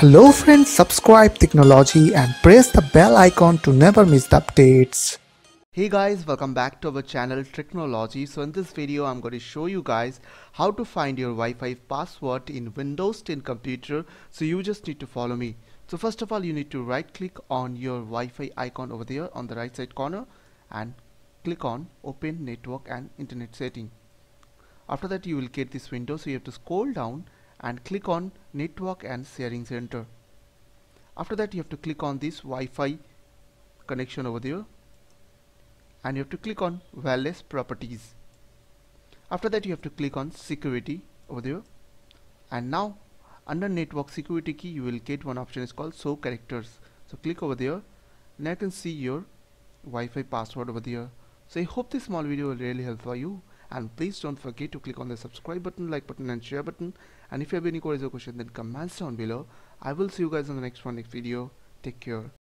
Hello friends, subscribe Tricknology and press the bell icon to never miss the updates. Hey guys, welcome back to our channel Tricknology. So in this video, I'm going to show you guys how to find your Wi-Fi password in Windows 10 computer. So you just need to follow me. So first of all, you need to right click on your Wi-Fi icon over there on the right side corner and click on open network and internet setting. After that, you will get this window. So you have to scroll down and click on network and sharing center. After that you have to click on this Wi-Fi connection over there and you have to click on wireless properties. After that you have to click on security over there and now under network security key you will get one option is called show characters. So click over there now you can see your Wi-Fi password over there. So I hope this small video will really help for you and please don't forget to click on the subscribe button like button and share button. And if you have any queries or questions then comments down below. I will see you guys in the next one next video. Take care